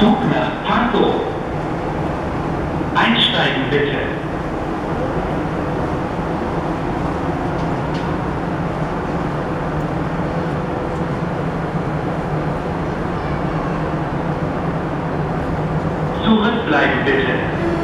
Zug nach Pankow. Einsteigen bitte. Zurückbleiben bitte.